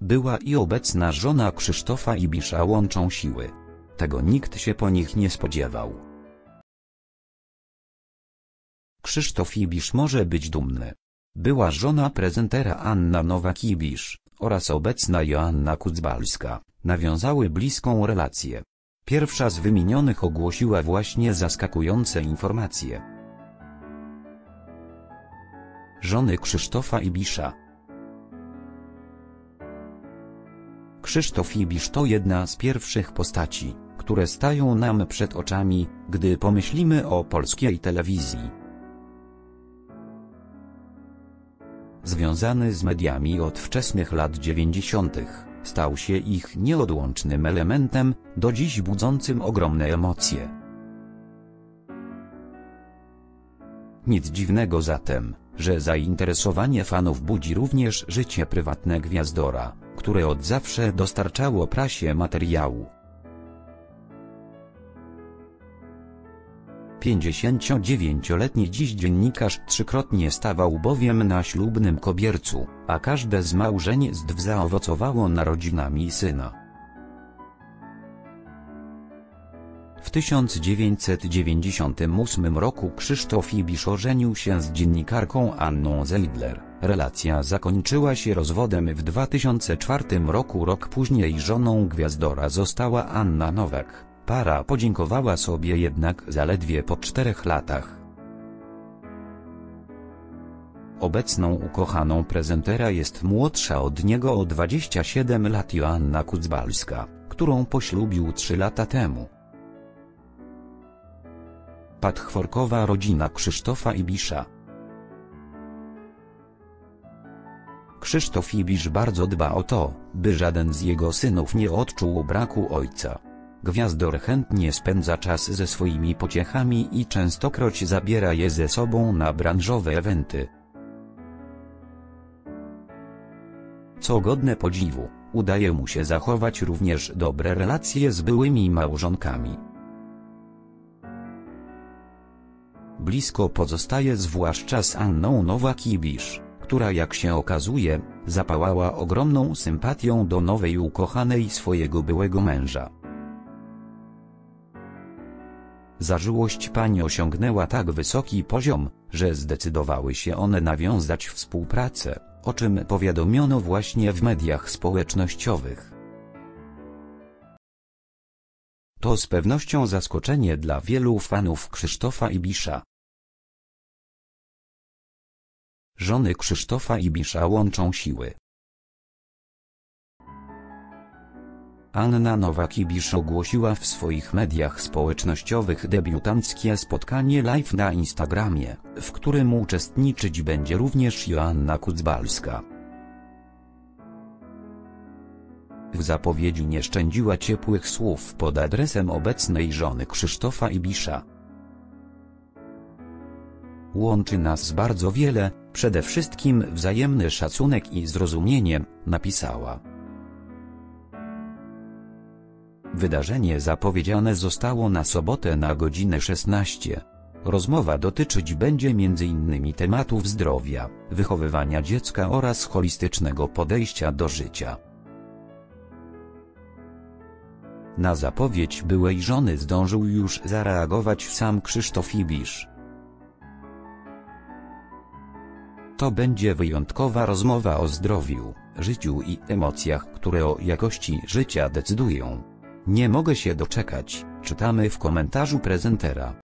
Była i obecna żona Krzysztofa Ibisza łączą siły. Tego nikt się po nich nie spodziewał. Krzysztof Ibisz może być dumny. Była żona prezentera Anna Nowak-Ibisz oraz obecna Joanna Kucbalska nawiązały bliską relację. Pierwsza z wymienionych ogłosiła właśnie zaskakujące informacje. Żony Krzysztofa Ibisza Krzysztof Ibisz to jedna z pierwszych postaci, które stają nam przed oczami, gdy pomyślimy o polskiej telewizji. Związany z mediami od wczesnych lat 90., stał się ich nieodłącznym elementem, do dziś budzącym ogromne emocje. Nic dziwnego zatem, że zainteresowanie fanów budzi również życie prywatne gwiazdora, które od zawsze dostarczało prasie materiału. 59-letni dziś dziennikarz trzykrotnie stawał bowiem na ślubnym kobiercu, a każde z małżeństw zaowocowało narodzinami syna. W 1998 roku Krzysztof Ibisz ożenił się z dziennikarką Anną Zeidler. Relacja zakończyła się rozwodem w 2004 roku. Rok później żoną gwiazdora została Anna Nowak. Para podziękowała sobie jednak zaledwie po czterech latach. Obecną ukochaną prezentera jest młodsza od niego o 27 lat Joanna Kucbalska, którą poślubił 3 lata temu. Patchworkowa rodzina Krzysztofa Ibisza Krzysztof Ibisz bardzo dba o to, by żaden z jego synów nie odczuł braku ojca. Gwiazdor chętnie spędza czas ze swoimi pociechami i częstokroć zabiera je ze sobą na branżowe eventy. Co godne podziwu, udaje mu się zachować również dobre relacje z byłymi małżonkami. Blisko pozostaje zwłaszcza z Anną Nowak-Ibisz, która jak się okazuje, zapałała ogromną sympatią do nowej ukochanej swojego byłego męża. Zażyłość pani osiągnęła tak wysoki poziom, że zdecydowały się one nawiązać współpracę, o czym powiadomiono właśnie w mediach społecznościowych. To z pewnością zaskoczenie dla wielu fanów Krzysztofa Ibisza. Żony Krzysztofa Ibisza łączą siły. Anna Nowak-Ibisz ogłosiła w swoich mediach społecznościowych debiutanckie spotkanie live na Instagramie, w którym uczestniczyć będzie również Joanna Kucbalska. W zapowiedzi nie szczędziła ciepłych słów pod adresem obecnej żony Krzysztofa Ibisza. Łączy nas bardzo wiele, przede wszystkim wzajemny szacunek i zrozumienie, napisała. Wydarzenie zapowiedziane zostało na sobotę na godzinę 16. Rozmowa dotyczyć będzie m.in. tematów zdrowia, wychowywania dziecka oraz holistycznego podejścia do życia. Na zapowiedź byłej żony zdążył już zareagować sam Krzysztof Ibisz. To będzie wyjątkowa rozmowa o zdrowiu, życiu i emocjach, które o jakości życia decydują. Nie mogę się doczekać, czytamy w komentarzu prezentera.